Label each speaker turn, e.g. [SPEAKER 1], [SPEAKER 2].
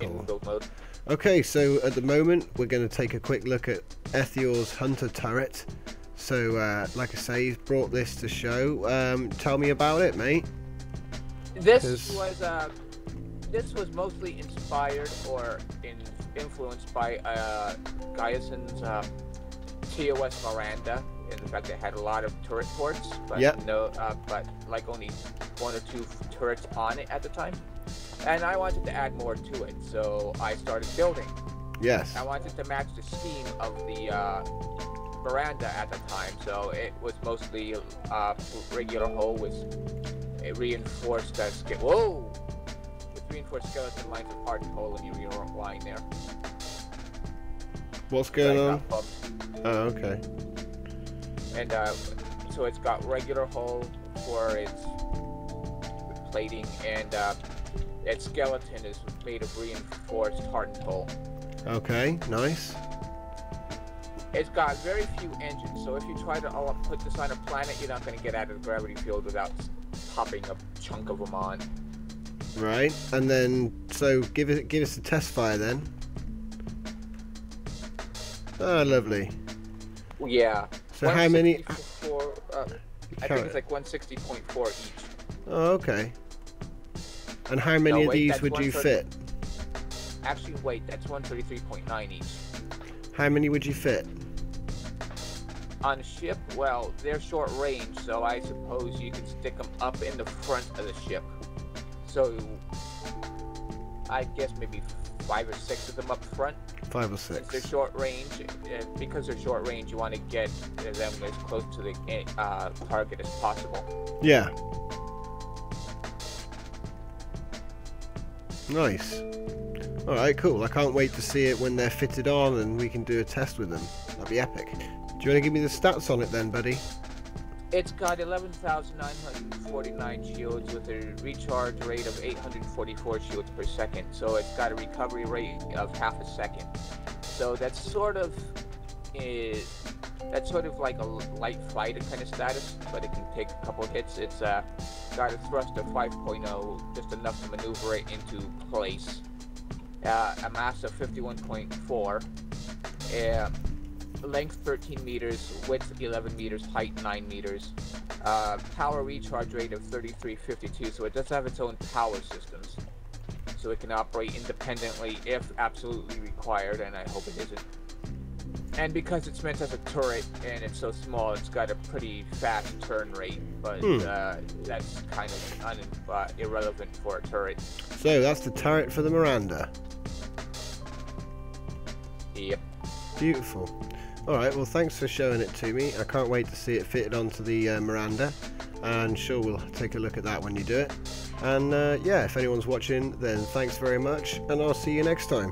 [SPEAKER 1] in build mode.
[SPEAKER 2] Okay, so at the moment we're going to take a quick look at Ethior's Hunter turret. So, uh, like I say, he's brought this to show. Um, tell me about it, mate.
[SPEAKER 1] This
[SPEAKER 2] 'Cause-
[SPEAKER 1] was uh, this was mostly inspired or in, influenced by uh, uh, TOS Miranda, and the fact that it had a lot of turret ports, but
[SPEAKER 2] Yep.
[SPEAKER 1] no, uh, but like only one or two turrets on it at the time. And I wanted to add more to it, so I started building.
[SPEAKER 2] Yes.
[SPEAKER 1] I wanted to match the scheme of the uh, Miranda at the time, so it was mostly uh, regular hull with a reinforced uh, ske- Whoa! With reinforced skeleton lines of hardened hull and your line there.
[SPEAKER 2] What's going on? Oh, okay.
[SPEAKER 1] And uh, so it's got regular hull for its plating, and uh, its skeleton is made of reinforced hardened hull.
[SPEAKER 2] Okay, nice.
[SPEAKER 1] It's got very few engines, so if you try to uh, put this on a planet, you're not going to get out of the gravity field without popping a chunk of them on.
[SPEAKER 2] Right, and then so give it give us a test fire then. Ah, lovely.
[SPEAKER 1] Yeah.
[SPEAKER 2] So how many?
[SPEAKER 1] 164, Uh, I think it's like 160.4 each.
[SPEAKER 2] Oh, okay. And how many
[SPEAKER 1] No,
[SPEAKER 2] of these would you fit?
[SPEAKER 1] Actually, wait, that's 133.9 each.
[SPEAKER 2] How many would you fit?
[SPEAKER 1] On a ship, well, they're short range, so I suppose you can stick them up in the front of the ship. So, I guess maybe five or six of them up front.
[SPEAKER 2] Five or
[SPEAKER 1] Since they're short range, because they're short range, you want to get them as close to the uh, target as possible.
[SPEAKER 2] Yeah. Nice. Alright, cool. I can't wait to see it when they're fitted on and we can do a test with them. That'd be epic. Do you want to give me the stats on it then, buddy?
[SPEAKER 1] It's got 11,949 shields with a recharge rate of 844 shields per second. So it's got a recovery rate of half a second. So that's sort of is that's sort of like a light fighter kind of status, but it can take a couple hits. It's uh, got a thrust of 5.0, just enough to maneuver it into place. Uh, a mass of 51.4. Uh, length 13 meters, width 11 meters, height 9 meters. Uh, power recharge rate of 3352, so it does have its own power systems. So it can operate independently if absolutely required, and I hope it isn't. And because it's meant as a turret and it's so small, it's got a pretty fast turn rate, but
[SPEAKER 2] Hmm.
[SPEAKER 1] uh, that's kind of un- uh, irrelevant for a turret.
[SPEAKER 2] So that's the turret for the Miranda.
[SPEAKER 1] Yep.
[SPEAKER 2] Beautiful. Alright, well thanks for showing it to me. I can't wait to see it fitted onto the uh, Miranda. And sure, we'll take a look at that when you do it. And uh, yeah, if anyone's watching, then thanks very much. And I'll see you next time.